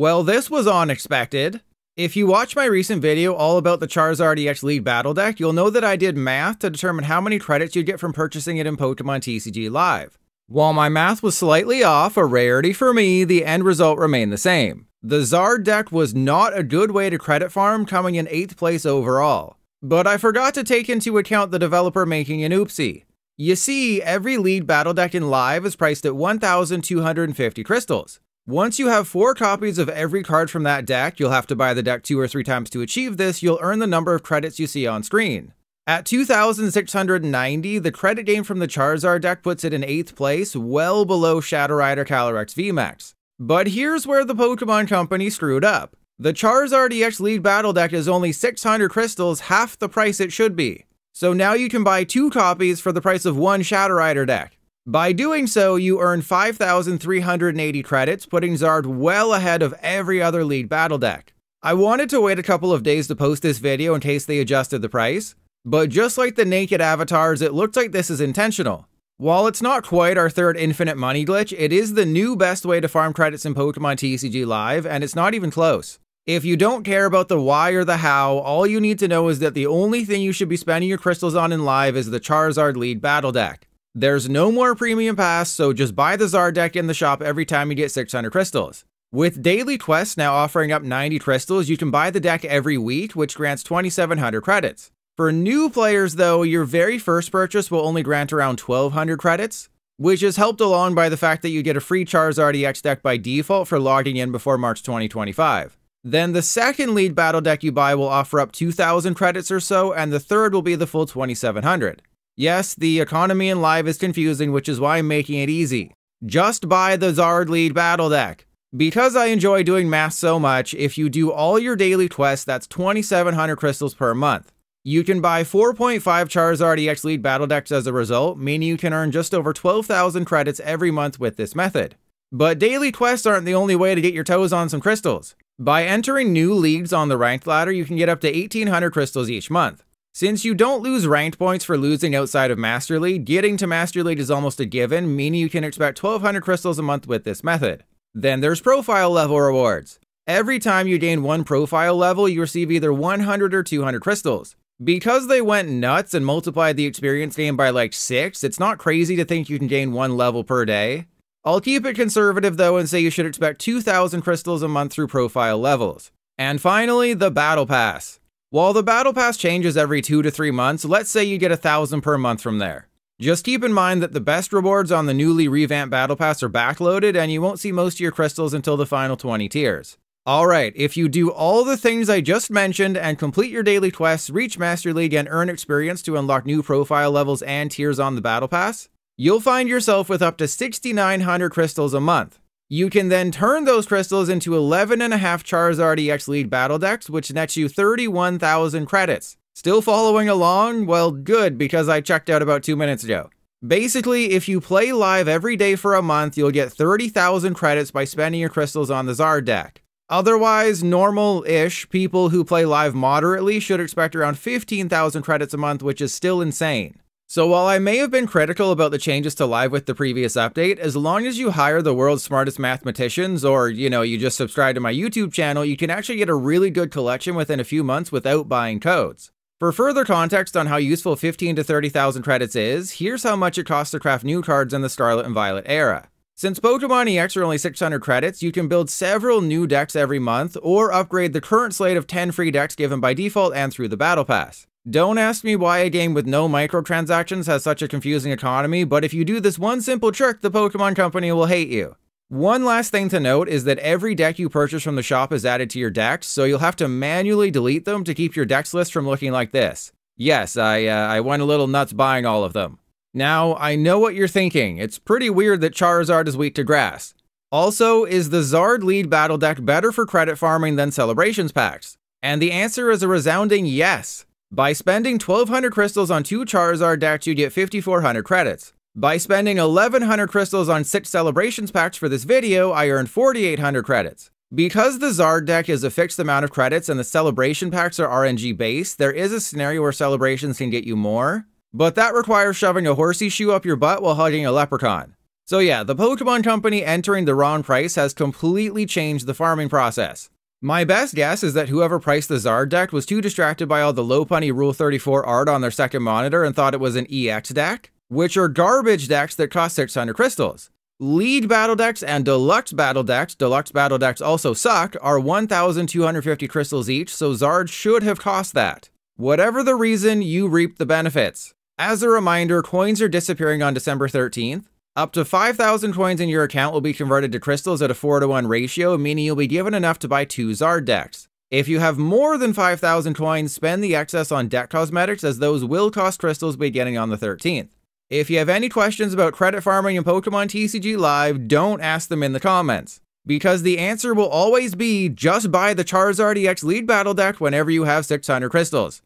Well, this was unexpected. If you watch my recent video all about the Charizard EX League Battle Deck, you'll know that I did math to determine how many credits you'd get from purchasing it in Pokemon TCG Live. While my math was slightly off, a rarity for me, the end result remained the same. The Zard deck was not a good way to credit farm, coming in 8th place overall. But I forgot to take into account the developer making an oopsie. You see, every league battle deck in live is priced at 1,250 crystals. Once you have four copies of every card from that deck, you'll have to buy the deck two or three times to achieve this, you'll earn the number of credits you see on screen. At 2,690, the credit gain from the Charizard deck puts it in 8th place, well below Shadow Rider Calyrex VMAX. But here's where the Pokemon Company screwed up. The Charizard EX League Battle Deck is only 600 crystals, half the price it should be. So now you can buy two copies for the price of one Shadow Rider deck. By doing so, you earn 5,380 credits, putting Zard well ahead of every other league battle deck. I wanted to wait a couple of days to post this video in case they adjusted the price, but just like the naked avatars, it looks like this is intentional. While it's not quite our third infinite money glitch, it is the new best way to farm credits in Pokemon TCG Live, and it's not even close. If you don't care about the why or the how, all you need to know is that the only thing you should be spending your crystals on in Live is the Charizard league battle deck. There's no more premium pass, so just buy the Zard deck in the shop every time you get 600 crystals. With daily quests now offering up 90 crystals, you can buy the deck every week, which grants 2700 credits. For new players, though, your very first purchase will only grant around 1200 credits, which is helped along by the fact that you get a free Charizard EX deck by default for logging in before March 2025. Then the second league battle deck you buy will offer up 2000 credits or so, and the third will be the full 2700. Yes, the economy in live is confusing, which is why I'm making it easy. Just buy the Zard league battle deck. Because I enjoy doing math so much, if you do all your daily quests, that's 2700 crystals per month. You can buy 4.5 Charizard EX League battle decks as a result, meaning you can earn just over 12,000 credits every month with this method. But daily quests aren't the only way to get your toes on some crystals. By entering new leagues on the ranked ladder, you can get up to 1800 crystals each month. Since you don't lose ranked points for losing outside of Master League, getting to Master League is almost a given, meaning you can expect 1200 crystals a month with this method. Then there's profile level rewards. Every time you gain one profile level, you receive either 100 or 200 crystals. Because they went nuts and multiplied the experience gain by like 6, it's not crazy to think you can gain one level per day. I'll keep it conservative though and say you should expect 2,000 crystals a month through profile levels. And finally, the Battle Pass. While the Battle Pass changes every 2 to 3 months, let's say you get a 1,000 per month from there. Just keep in mind that the best rewards on the newly revamped Battle Pass are backloaded and you won't see most of your crystals until the final 20 tiers. Alright, if you do all the things I just mentioned and complete your daily quests, reach Master League and earn experience to unlock new profile levels and tiers on the Battle Pass, you'll find yourself with up to 6,900 crystals a month. You can then turn those crystals into 11.5 Charizard EX League battle decks, which nets you 31,000 credits. Still following along? Well, good, because I checked out about two minutes ago. Basically, if you play live every day for a month, you'll get 30,000 credits by spending your crystals on the Zard deck. Otherwise, normal ish people who play live moderately should expect around 15,000 credits a month, which is still insane. So, while I may have been critical about the changes to live with the previous update, as long as you hire the world's smartest mathematicians or, you know, you just subscribe to my YouTube channel, you can actually get a really good collection within a few months without buying codes. For further context on how useful 15 to 30,000 credits is, here's how much it costs to craft new cards in the Scarlet and Violet era. Since Pokemon EX are only 600 credits, you can build several new decks every month, or upgrade the current slate of 10 free decks given by default and through the Battle Pass. Don't ask me why a game with no microtransactions has such a confusing economy, but if you do this one simple trick, the Pokemon Company will hate you. One last thing to note is that every deck you purchase from the shop is added to your decks, so you'll have to manually delete them to keep your decks list from looking like this. Yes, I, uh, I went a little nuts buying all of them. Now, I know what you're thinking. It's pretty weird that Charizard is weak to grass. Also, is the Zard league battle deck better for credit farming than celebrations packs? And the answer is a resounding yes. By spending 1200 crystals on two Charizard decks, you get 5400 credits. By spending 1100 crystals on six celebrations packs for this video, I earned 4800 credits. Because the Zard deck is a fixed amount of credits and the celebration packs are RNG based, there is a scenario where celebrations can get you more, but that requires shoving a horsey shoe up your butt while hugging a leprechaun. So yeah, the Pokemon Company entering the wrong price has completely changed the farming process. My best guess is that whoever priced the Zard deck was too distracted by all the Lopunny Rule 34 art on their second monitor and thought it was an EX deck, which are garbage decks that cost 600 crystals. League battle decks and deluxe battle decks, deluxe battle decks also suck, are 1,250 crystals each, so Zard should have cost that. Whatever the reason, you reap the benefits. As a reminder, coins are disappearing on December 13th, up to 5,000 coins in your account will be converted to crystals at a 4 to 1 ratio, meaning you'll be given enough to buy two Zard decks. If you have more than 5,000 coins, spend the excess on deck cosmetics as those will cost crystals beginning on the 13th. If you have any questions about credit farming in Pokemon TCG Live, don't ask them in the comments. Because the answer will always be just buy the Charizard EX League Battle deck whenever you have 600 crystals.